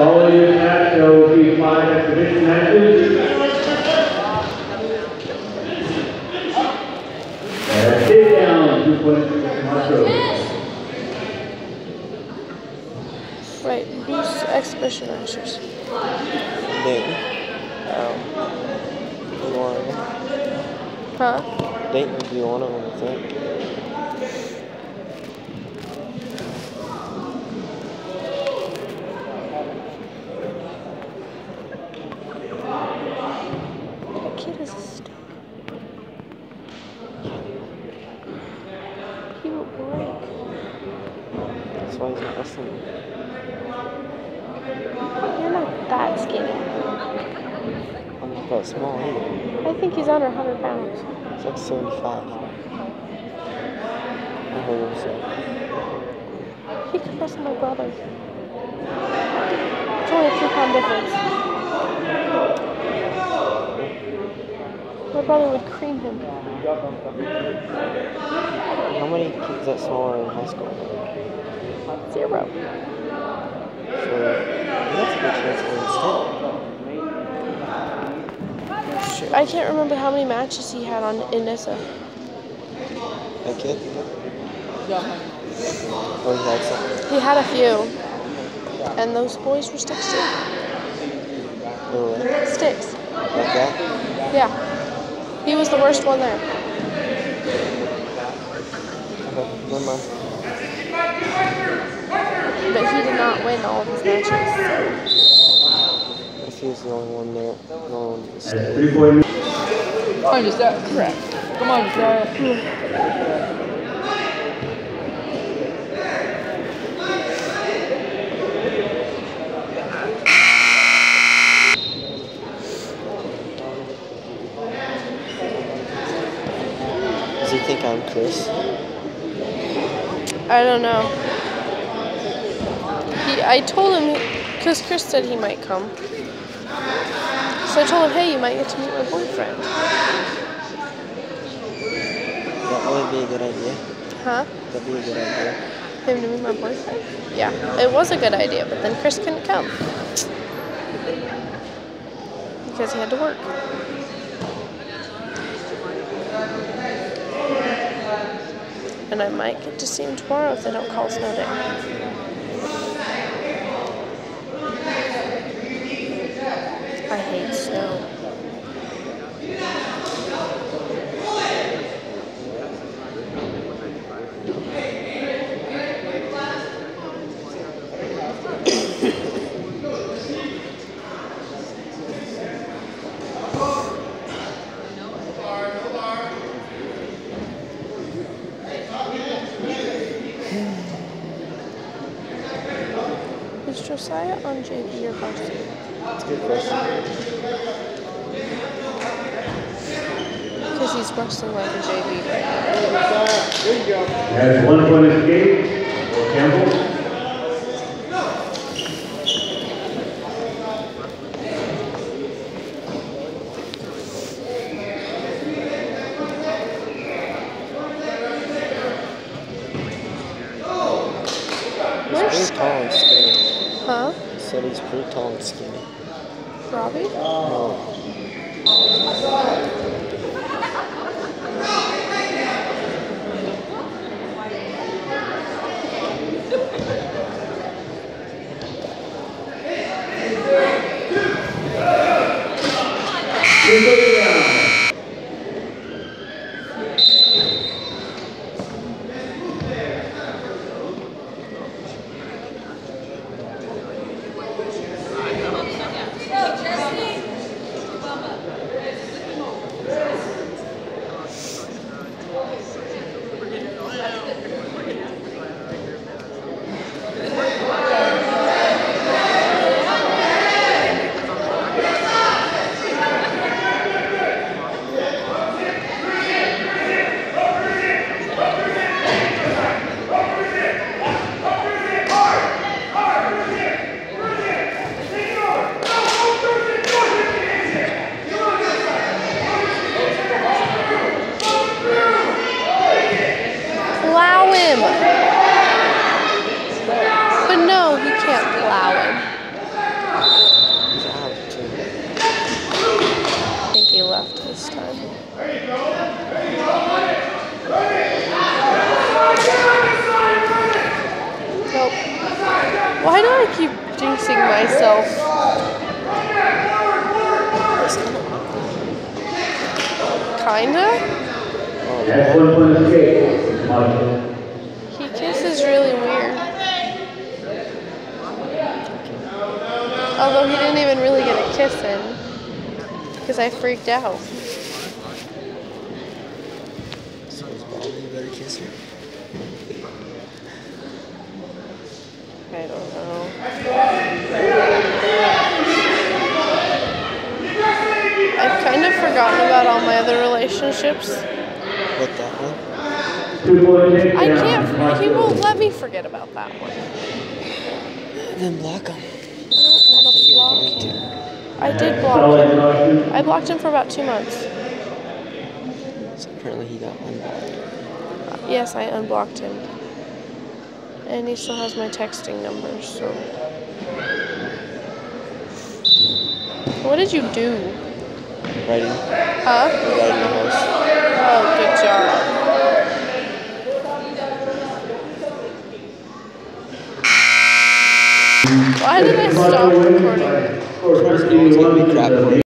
Following this match, there will be five exhibition matches. And sit down, two points for Right, who's exhibition masters? Dayton. Um, be one of. Huh? Dayton would be one of them, I think. That kid is a stick. He will break. That's why not wrestling. You're not that skinny. I'm not that small either. I think he's under 100 pounds. It's like 75. I heard him say. He could wrestle my brother. It's only a three pound difference. My brother would cream him. How many kids that small are in high school? Zero. So that's a good chance to win That's. I can't remember how many matches he had on in Nissa. state. That kid? Oh, he had something. He had a few. And those boys were sticks too. Oh, really? Sticks. Like that? Yeah. He was the worst one there. Okay, never mind. But he did not win all of his matches. If he was the only one there, the only one that At three point Come on, just that. Crap. Come on, Josiah. Does he think I'm Chris? I don't know. He, I told him, because Chris said he might come. So I told him, hey, you might get to meet my boyfriend. That would be a good idea. Huh? That'd be a good idea. Him to meet my boyfriend. Yeah, it was a good idea, but then Chris couldn't come. Because he had to work. And I might get to see him tomorrow if they don't call snow day. I hate snow. Is Josiah on JV or varsity? That's a good question. Because he's wrestling like a JV right now. Has one point escape for Campbell. He's Where's pretty tall and skinny. Huh? He said he's pretty tall and skinny. Robbie? No. him. But no, he can't plow him. I think he left this time. Nope. Why do I keep jinxing myself? Kinda? That's one point of he really weird. Although he didn't even really get a kiss in. Because I freaked out. so it's bald. You better kiss her. I don't know. I've kind of forgotten about all my other relationships. What that one? Two point takedown. I can't, he won't let me forget about that one. Then block him. I don't want to block him. I did block him. I blocked him for about two months. So apparently he got unblocked. Yes, I unblocked him. And he still has my texting number, so. What did you do? Right in, Huh? right in the house. Oh, good job. Why did I stop recording? It's gonna be crap for 0.